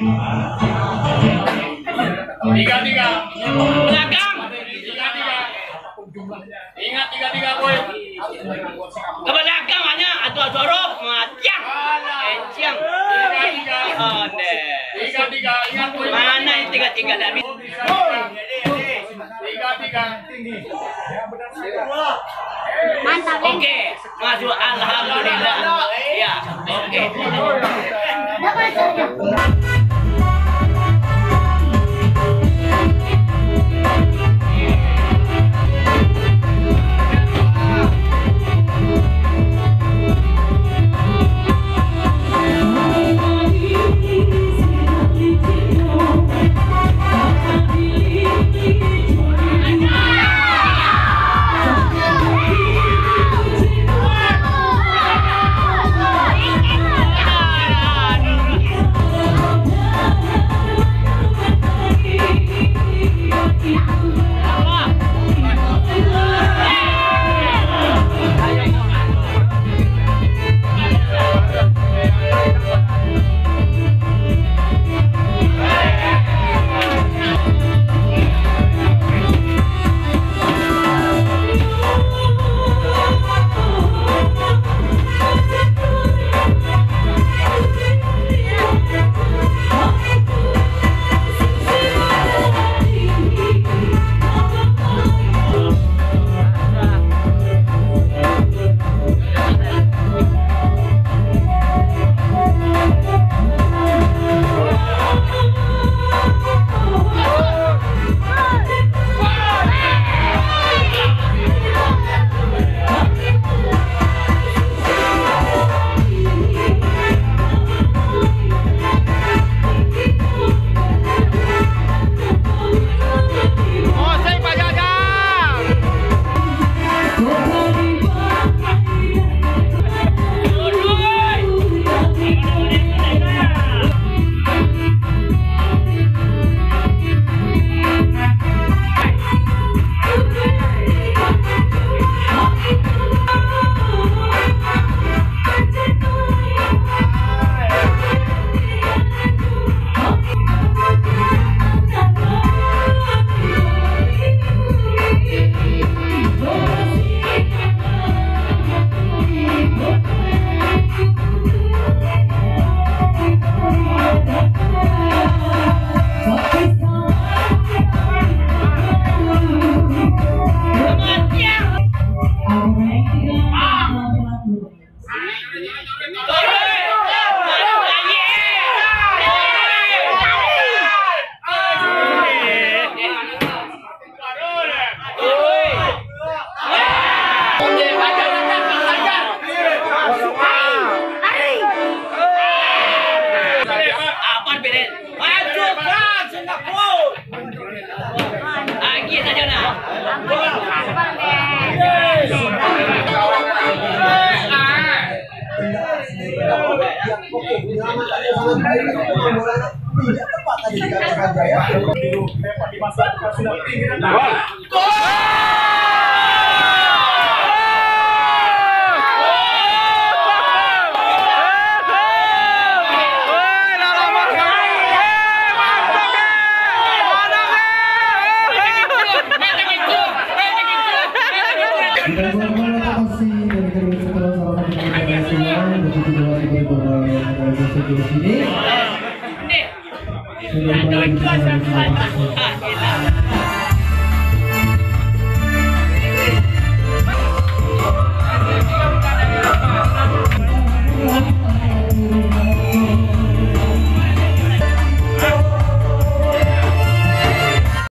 Tiga tiga. Belakang. Tiga tiga. Ingat tiga tiga boy. Ke belakang hanya atau jorok matiang. Enciang. Tiga tiga. Oh, deh. Tiga tiga. Ingat boy. Mana yang tiga-tiga dah habis? Tiga tiga. Mantap, Leng. Okey, masuk alhamdulillah. Ya, okey. Dapat saja. Dengan di sini. Sudah